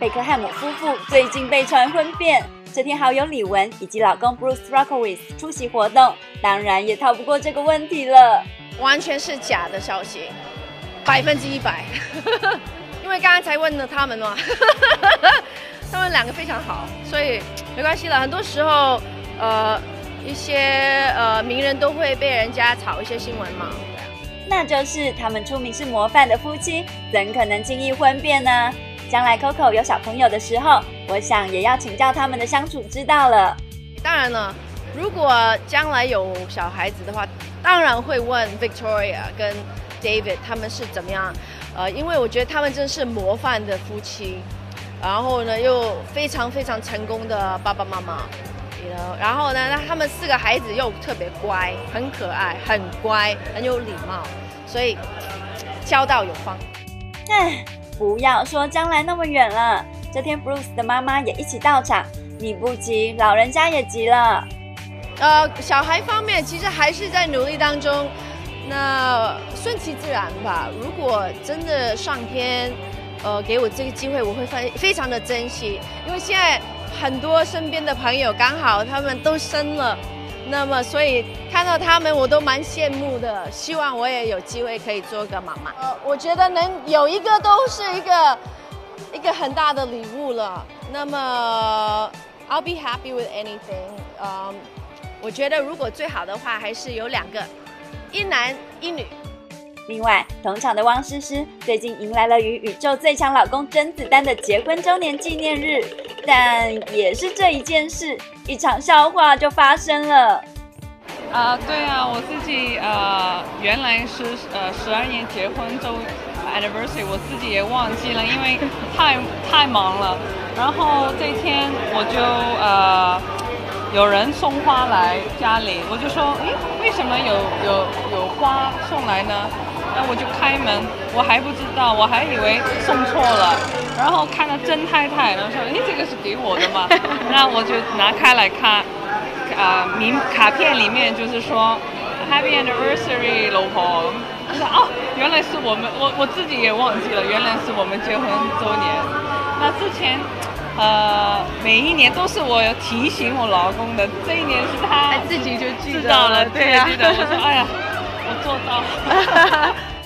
贝克汉姆夫妇最近被传婚变，这天好友李玟以及老公 Bruce Rockowitz 出席活动，当然也逃不过这个问题了。完全是假的消息，百分之一百。因为刚刚才问了他们嘛，他们两个非常好，所以没关系了。很多时候，呃，一些呃名人都会被人家炒一些新闻嘛。那就是他们出名是模范的夫妻，怎可能轻易婚变呢？将来 Coco 有小朋友的时候，我想也要请教他们的相处之道了。当然了，如果将来有小孩子的话，当然会问 Victoria 跟 David 他们是怎么样。呃，因为我觉得他们真是模范的夫妻，然后呢又非常非常成功的爸爸妈妈，然后呢，那他们四个孩子又特别乖，很可爱，很乖，很有礼貌，所以 交到有方。唉。不要说将来那么远了，这天 Bruce 的妈妈也一起到场。你不急，老人家也急了。呃，小孩方面其实还是在努力当中，那顺其自然吧。如果真的上天，呃，给我这个机会，我会非非常的珍惜，因为现在很多身边的朋友刚好他们都生了。那么，所以看到他们，我都蛮羡慕的。希望我也有机会可以做个妈妈。呃，我觉得能有一个都是一个一个很大的礼物了。那么，I'll be happy with anything。嗯，我觉得如果最好的话，还是有两个，一男一女。另外，同场的汪诗诗最近迎来了与宇宙最强老公甄子丹的结婚周年纪念日，但也是这一件事，一场笑话就发生了。啊，对啊，我自己呃，原来是呃十二年结婚周 anniversary，我自己也忘记了，因为太太忙了。然后这天我就呃。有人送花来家里，我就说，诶，为什么有有有花送来呢？那我就开门，我还不知道，我还以为送错了。然后看到曾太太，然后说，哎，这个是给我的吗？那我就拿开来看，啊，名卡片里面就是说，Happy Anniversary，老婆。我说，哦，原来是我们，我我自己也忘记了，原来是我们结婚周年。那之前。呃，每一年都是我提醒我老公的，这一年是他自己就知道了，对，记得。我说，哎呀，我做到了。